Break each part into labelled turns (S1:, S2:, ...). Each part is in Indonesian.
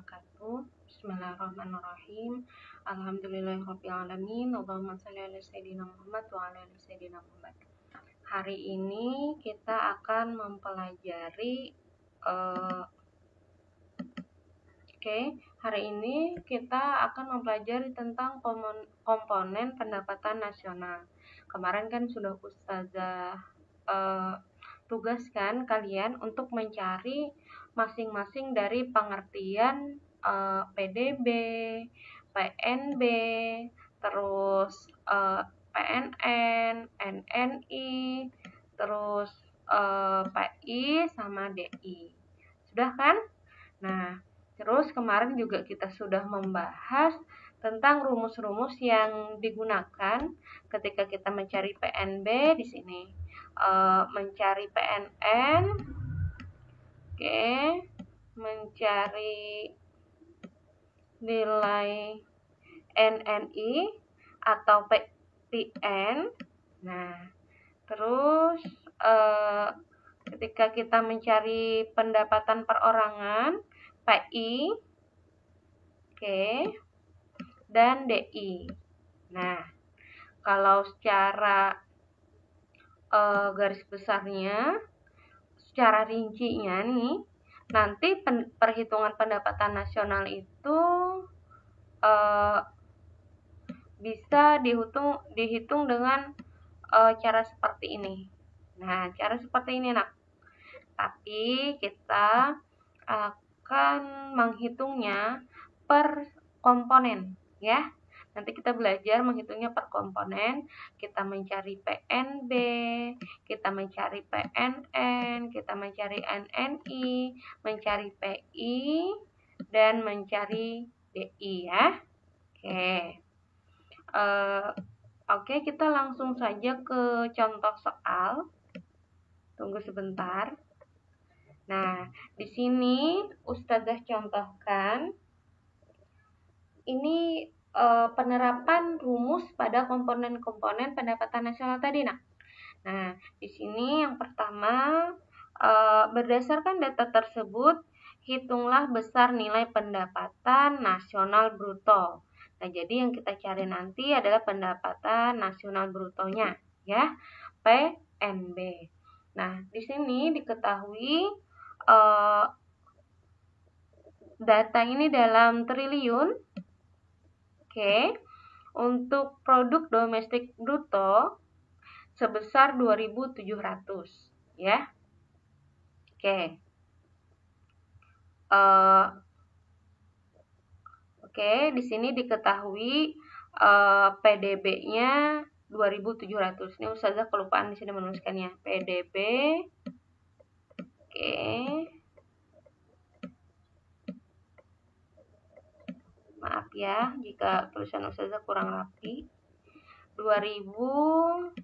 S1: wabarakatuh. Bismillahirrahmanirrahim. Alhamdulillahirrahmanirrahim. Allahumma salli ala Sayyidina Muhammad wa ala Sayyidina Muhammad. Hari ini kita akan mempelajari uh, Oke, okay, hari ini kita akan mempelajari tentang komponen pendapatan nasional. Kemarin kan sudah Ustazah uh, tugaskan kalian untuk mencari masing-masing dari pengertian uh, eh, PDB, PNB, terus uh, eh, PNN, NNI, terus uh, eh, PI sama DI. Sudah kan? Nah, terus kemarin juga kita sudah membahas tentang rumus-rumus yang digunakan ketika kita mencari PNB di sini. Mencari PNN Oke, mencari nilai NNI atau PN. Nah, terus eh, ketika kita mencari pendapatan perorangan PI, oke, dan DI. Nah, kalau secara eh, garis besarnya secara rincinya nih nanti pen, perhitungan pendapatan nasional itu uh, bisa dihitung dihitung dengan uh, cara seperti ini. Nah, cara seperti ini, Nak. Tapi kita akan menghitungnya per komponen, ya. Nanti kita belajar menghitungnya per komponen, kita mencari PNB, kita mencari PNN, kita mencari NNI, mencari PI, dan mencari DI ya. Oke. Uh, Oke, kita langsung saja ke contoh soal. Tunggu sebentar. Nah, di sini Ustazah contohkan ini uh, penerapan rumus pada komponen-komponen pendapatan nasional tadi. Nah, nah di sini yang pertama uh, berdasarkan data tersebut hitunglah besar nilai pendapatan nasional bruto. Nah, jadi yang kita cari nanti adalah pendapatan nasional brutonya, ya, PNB. Nah, di sini diketahui uh, data ini dalam triliun Oke. Untuk produk domestik bruto sebesar 2.700 ya. Oke. Uh, Oke, di sini diketahui uh, PDB-nya 2700. Ini Ustazah kelupaan di sini menuliskannya. PDB Oke. Maaf ya jika tulisan ustazah kurang rapi. 2700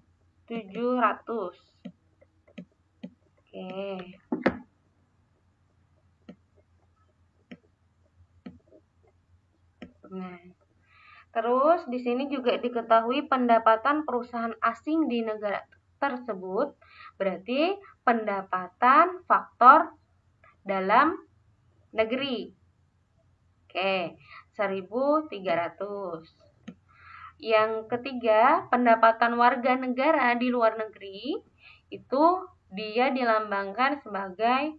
S1: oke. Nah terus di sini juga diketahui pendapatan perusahaan asing di negara tersebut. Berarti pendapatan faktor dalam negeri. Oke, 1.300. Yang ketiga, pendapatan warga negara di luar negeri itu dia dilambangkan sebagai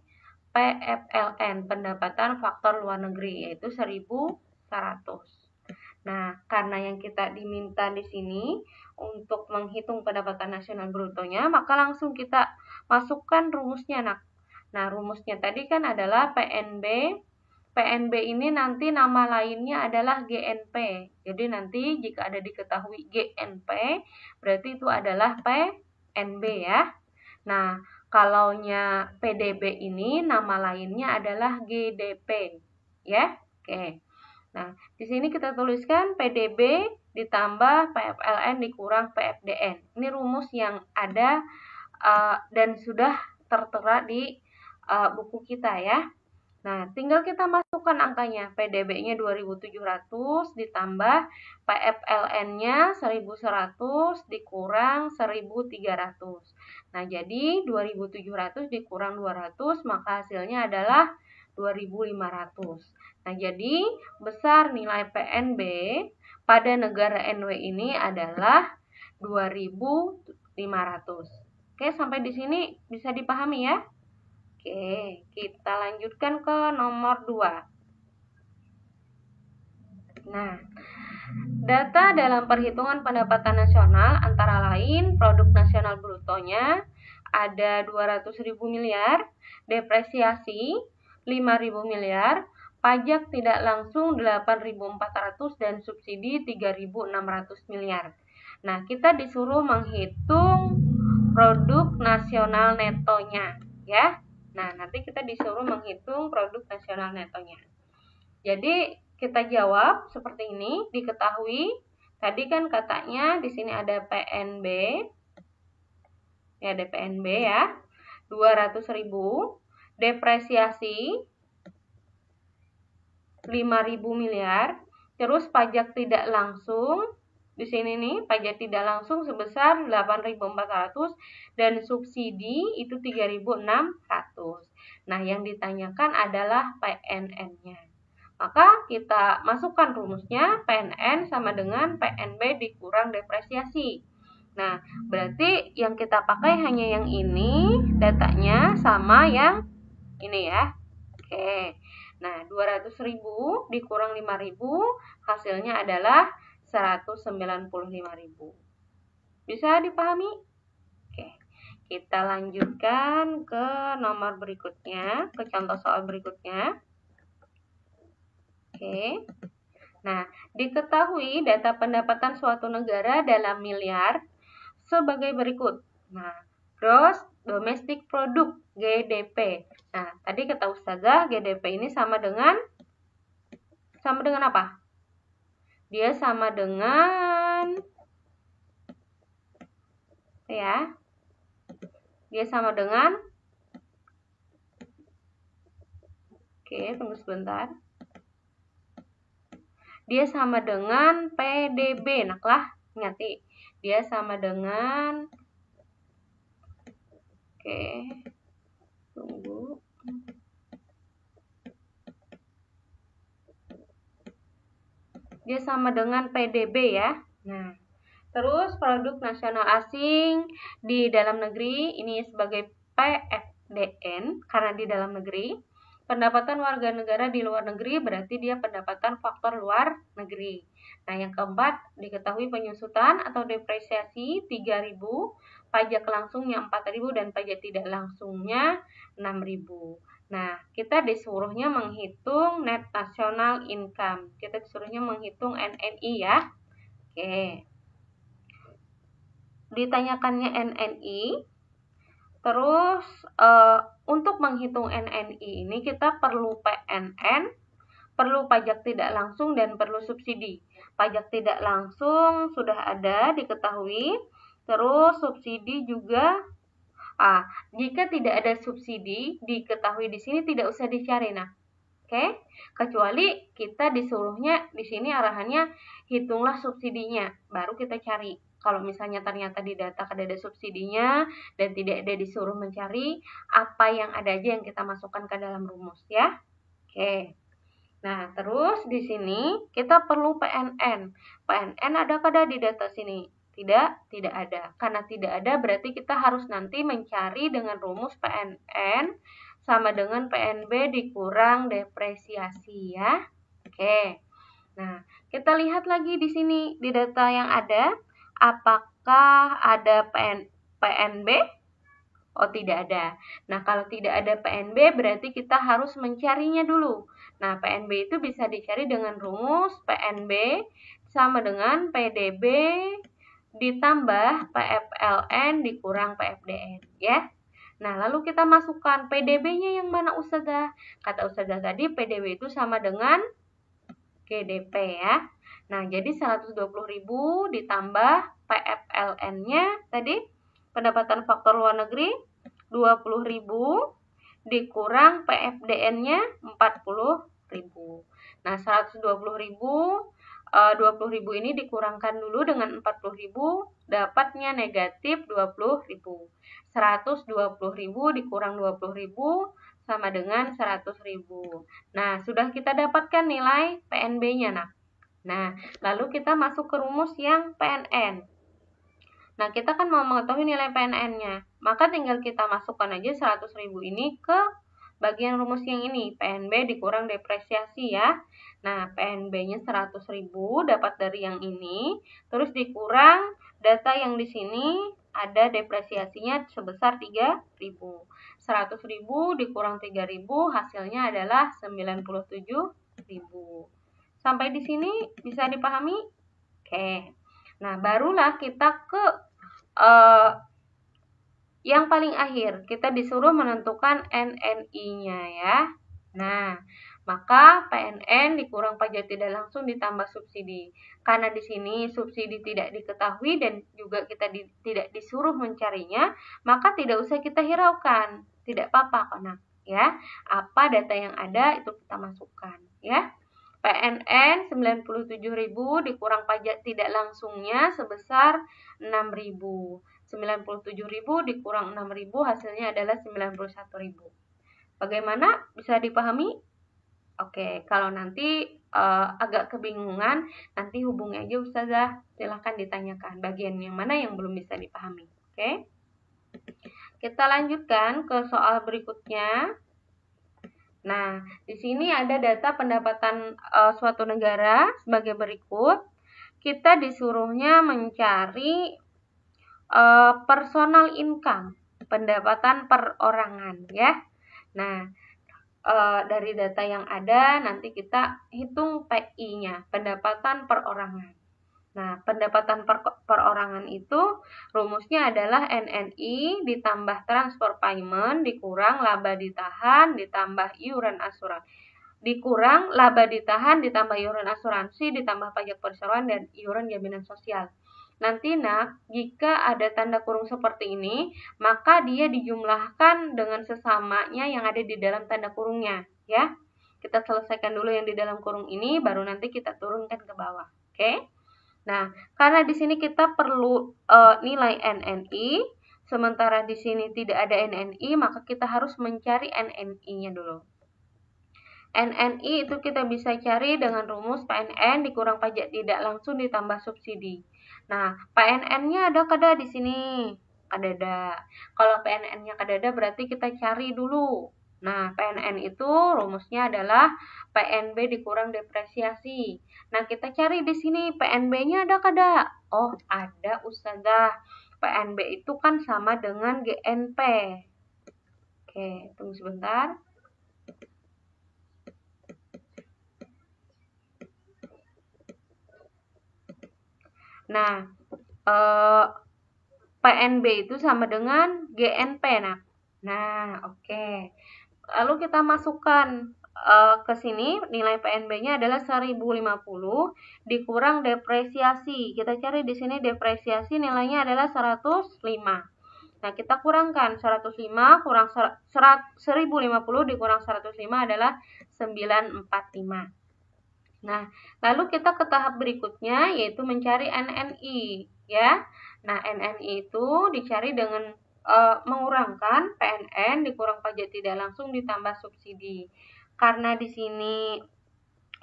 S1: PFLN, pendapatan faktor luar negeri yaitu 1.100. Nah, karena yang kita diminta di sini untuk menghitung pendapatan nasional brutonya, maka langsung kita masukkan rumusnya, Nak. Nah, rumusnya tadi kan adalah PNB PNB ini nanti nama lainnya adalah GNP. Jadi nanti jika ada diketahui GNP, berarti itu adalah PNB ya. Nah, kalaunya PDB ini nama lainnya adalah GDP ya. Oke. Nah, di sini kita tuliskan PDB ditambah PFLN dikurang PFDN. Ini rumus yang ada uh, dan sudah tertera di uh, buku kita ya. Nah, tinggal kita masukkan angkanya. PDB-nya 2700 ditambah PFLN-nya 1100 dikurang 1300. Nah, jadi 2700 dikurang 200 maka hasilnya adalah 2500. Nah, jadi besar nilai PNB pada negara NW ini adalah 2500. Oke, sampai di sini bisa dipahami ya? Oke, kita lanjutkan ke nomor 2. Nah, data dalam perhitungan pendapatan nasional antara lain produk nasional brutonya ada 200.000 miliar, depresiasi 5.000 miliar, pajak tidak langsung 8.400 dan subsidi 3.600 miliar. Nah, kita disuruh menghitung produk nasional netonya, ya. Nah, nanti kita disuruh menghitung produk nasional netonya. Jadi, kita jawab seperti ini, diketahui tadi kan katanya di sini ada PNB. Ya, ada PNB ya. 200.000 depresiasi 5.000 miliar. Terus pajak tidak langsung di sini nih pajak tidak langsung sebesar 8.400 dan subsidi itu 3.600. Nah, yang ditanyakan adalah PNN-nya. Maka kita masukkan rumusnya PNN sama dengan PNB dikurang depresiasi. Nah, berarti yang kita pakai hanya yang ini, datanya sama yang ini ya. Oke. Nah, 200.000 dikurang 5.000 hasilnya adalah 195.000. Bisa dipahami? Oke. Kita lanjutkan ke nomor berikutnya, ke contoh soal berikutnya. Oke. Nah, diketahui data pendapatan suatu negara dalam miliar sebagai berikut. Nah, gross domestic product GDP. Nah, tadi kata Ustazah GDP ini sama dengan sama dengan apa? Dia sama dengan ya. Dia sama dengan Oke, tunggu sebentar. Dia sama dengan PDB. Nah, lah, ingati. Dia sama dengan Oke. Tunggu. Dia sama dengan PDB ya. Nah, terus produk nasional asing di dalam negeri ini sebagai PFDN karena di dalam negeri. Pendapatan warga negara di luar negeri berarti dia pendapatan faktor luar negeri. Nah, yang keempat, diketahui penyusutan atau depresiasi 3000 pajak langsungnya 4.000 dan pajak tidak langsungnya 6.000. Nah, kita disuruhnya menghitung net national income. Kita disuruhnya menghitung NNI ya. Oke. Ditanyakannya NNI. Terus uh, untuk menghitung NNI ini kita perlu PNN, perlu pajak tidak langsung dan perlu subsidi. Pajak tidak langsung sudah ada diketahui Terus subsidi juga ah, jika tidak ada subsidi diketahui di sini tidak usah dicari nah. Oke, okay? kecuali kita disuruhnya di sini arahannya hitunglah subsidinya, baru kita cari. Kalau misalnya ternyata di data ada subsidinya dan tidak ada disuruh mencari apa yang ada aja yang kita masukkan ke dalam rumus ya. Oke. Nah, terus di sini kita perlu PNN. PNN ada kada di data sini? Tidak, tidak ada. Karena tidak ada berarti kita harus nanti mencari dengan rumus PNN sama dengan PNB dikurang depresiasi ya. Oke. Nah, kita lihat lagi di sini di data yang ada apakah ada PN, PNB? Oh, tidak ada. Nah, kalau tidak ada PNB berarti kita harus mencarinya dulu. Nah, PNB itu bisa dicari dengan rumus PNB sama dengan PDB ditambah PFLN dikurang PFDN ya. Nah, lalu kita masukkan PDB-nya yang mana Ustazah? Kata Ustazah tadi PDB itu sama dengan GDP ya. Nah, jadi 120.000 ditambah PFLN-nya tadi pendapatan faktor luar negeri 20.000 dikurang PFDN-nya 40.000. Nah, 120.000 uh, 20.000 ini dikurangkan dulu dengan 40.000 dapatnya negatif 20.000. 120.000 dikurang 20.000 sama dengan 100.000. Nah, sudah kita dapatkan nilai PNB-nya. Nah, nah, lalu kita masuk ke rumus yang PNN. Nah, kita kan mau mengetahui nilai PNN-nya. Maka tinggal kita masukkan aja 100.000 ini ke bagian rumus yang ini. PNB dikurang depresiasi ya. Nah, PNB-nya 100.000 dapat dari yang ini. Terus dikurang data yang di sini ada depresiasinya sebesar 3.000. 100.000 dikurang 3.000 hasilnya adalah 97.000. Sampai di sini bisa dipahami? Oke. Nah, barulah kita ke uh, yang paling akhir. Kita disuruh menentukan NNI-nya ya. Nah, maka PNN dikurang pajak tidak langsung ditambah subsidi. Karena di sini subsidi tidak diketahui dan juga kita di, tidak disuruh mencarinya, maka tidak usah kita hiraukan. Tidak apa-apa, konak ya. Apa data yang ada itu kita masukkan, ya. PNN 97.000 dikurang pajak tidak langsungnya sebesar 6.000. 97.000 dikurang 6.000 hasilnya adalah 91.000. Bagaimana? Bisa dipahami? Oke, kalau nanti uh, agak kebingungan, nanti hubungi aja Ustazah. Silahkan ditanyakan bagian yang mana yang belum bisa dipahami. Oke. Kita lanjutkan ke soal berikutnya. Nah, di sini ada data pendapatan uh, suatu negara sebagai berikut. Kita disuruhnya mencari uh, personal income, pendapatan perorangan ya. Nah, uh, dari data yang ada nanti kita hitung PI-nya, pendapatan perorangan. Nah, pendapatan per perorangan itu rumusnya adalah NNI ditambah transfer payment dikurang laba ditahan ditambah iuran asuransi dikurang laba ditahan ditambah iuran asuransi ditambah pajak perseroan dan iuran jaminan sosial. Nanti nak, jika ada tanda kurung seperti ini, maka dia dijumlahkan dengan sesamanya yang ada di dalam tanda kurungnya, ya. Kita selesaikan dulu yang di dalam kurung ini, baru nanti kita turunkan ke bawah, oke? Nah, karena di sini kita perlu uh, nilai NNI, sementara di sini tidak ada NNI, maka kita harus mencari NNI-nya dulu. NNI itu kita bisa cari dengan rumus PNN dikurang pajak tidak langsung ditambah subsidi. Nah, PNN-nya ada kada di sini? Ada ada. Kalau PNN-nya kada ada berarti kita cari dulu. Nah, PNN itu rumusnya adalah PNB dikurang depresiasi. Nah, kita cari di sini PNB-nya ada kada? Oh, ada Ustazah. PNB itu kan sama dengan GNP. Oke, tunggu sebentar. Nah, eh, PNB itu sama dengan GNP. Nah, nah oke. Okay. Lalu kita masukkan eh, ke sini nilai PNB-nya adalah 1050 dikurang depresiasi. Kita cari di sini depresiasi nilainya adalah 105. Nah, kita kurangkan 105 kurang 1050 dikurang 105 adalah 945. Nah, lalu kita ke tahap berikutnya yaitu mencari NNI, ya. Nah, NNI itu dicari dengan e, mengurangkan PNN dikurang pajak tidak langsung ditambah subsidi. Karena di sini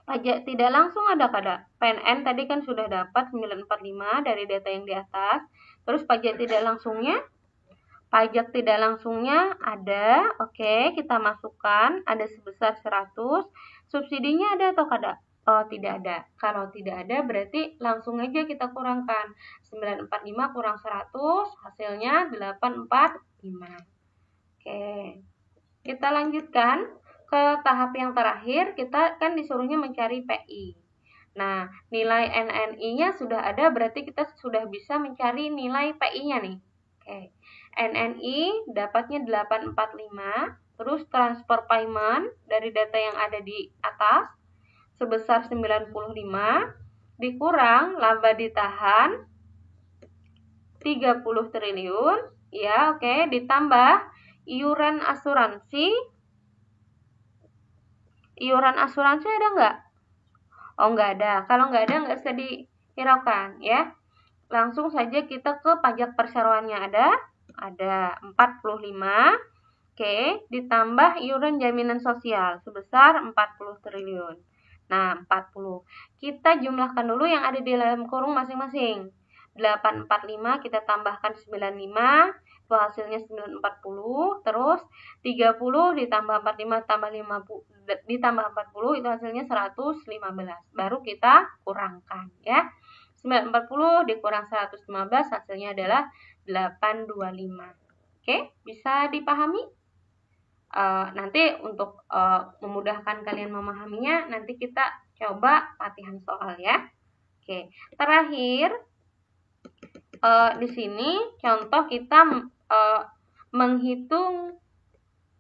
S1: pajak tidak langsung ada kada. PNN tadi kan sudah dapat 945 dari data yang di atas. Terus pajak tidak langsungnya pajak tidak langsungnya ada. Oke, kita masukkan ada sebesar 100. Subsidinya ada atau kada? Oh, tidak ada. Kalau tidak ada berarti langsung aja kita kurangkan. 945 kurang 100 hasilnya 845. Oke. Kita lanjutkan ke tahap yang terakhir. Kita kan disuruhnya mencari PI. Nah, nilai NNI-nya sudah ada berarti kita sudah bisa mencari nilai PI-nya nih. Oke. NNI dapatnya 845, terus transfer payment dari data yang ada di atas sebesar 95 dikurang laba ditahan 30 triliun ya oke okay. ditambah iuran asuransi iuran asuransi ada nggak oh nggak ada kalau nggak ada nggak usah dihiraukan ya langsung saja kita ke pajak perseroannya ada ada 45 Oke, ditambah iuran jaminan sosial sebesar 40 triliun. Nah, 40. Kita jumlahkan dulu yang ada di dalam kurung masing-masing. 845 kita tambahkan 95, itu hasilnya 940. Terus 30 ditambah 45 tambah 50 ditambah 40 itu hasilnya 115. Baru kita kurangkan ya. 940 dikurang 115 hasilnya adalah 825. Oke, bisa dipahami? Uh, nanti untuk uh, memudahkan kalian memahaminya nanti kita coba latihan soal ya. Oke terakhir uh, di sini contoh kita uh, menghitung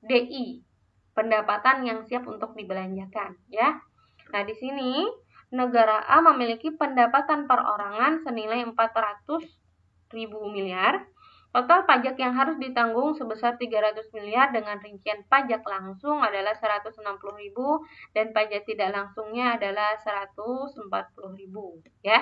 S1: DI pendapatan yang siap untuk dibelanjakan ya. Nah di sini negara A memiliki pendapatan perorangan senilai 400 ribu miliar Total pajak yang harus ditanggung sebesar 300 miliar dengan rincian pajak langsung adalah 160.000 dan pajak tidak langsungnya adalah 140.000 ya.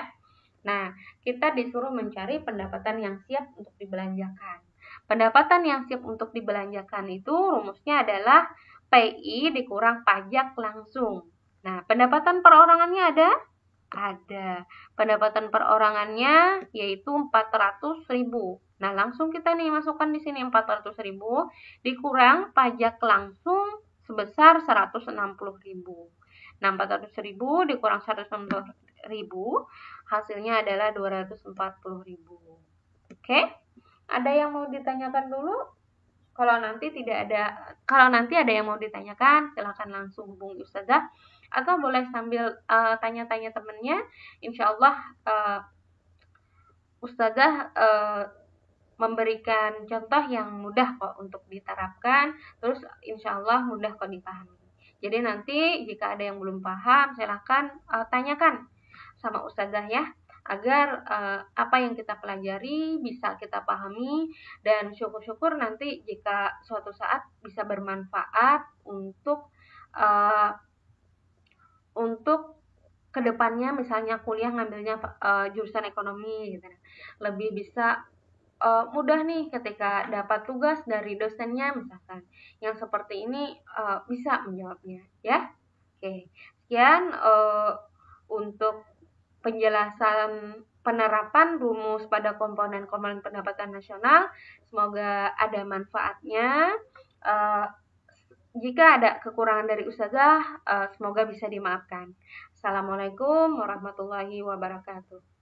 S1: Nah, kita disuruh mencari pendapatan yang siap untuk dibelanjakan. Pendapatan yang siap untuk dibelanjakan itu rumusnya adalah PI dikurang pajak langsung. Nah, pendapatan perorangannya ada? Ada. Pendapatan perorangannya yaitu 400.000 Nah, langsung kita nih masukkan di sini 400.000 dikurang pajak langsung sebesar 160.000. Nah, 400.000 dikurang 160.000 hasilnya adalah 240.000. Oke? Ada yang mau ditanyakan dulu? Kalau nanti tidak ada kalau nanti ada yang mau ditanyakan, silahkan langsung hubungi ustazah atau boleh sambil uh, tanya-tanya temennya. Insya Allah uh, ustazah uh, memberikan contoh yang mudah kok untuk diterapkan, terus insya Allah mudah kok dipahami. Jadi nanti jika ada yang belum paham, silahkan uh, tanyakan sama ustazah ya, agar uh, apa yang kita pelajari bisa kita pahami dan syukur-syukur nanti jika suatu saat bisa bermanfaat untuk uh, untuk ke depannya misalnya kuliah ngambilnya uh, jurusan ekonomi gitu. Lebih bisa uh, mudah nih ketika dapat tugas dari dosennya misalkan. Yang seperti ini uh, bisa menjawabnya ya. Oke sekian uh, untuk penjelasan penerapan rumus pada komponen-komponen pendapatan nasional semoga ada manfaatnya uh, jika ada kekurangan dari ustazah, uh, semoga bisa dimaafkan. Assalamualaikum warahmatullahi wabarakatuh.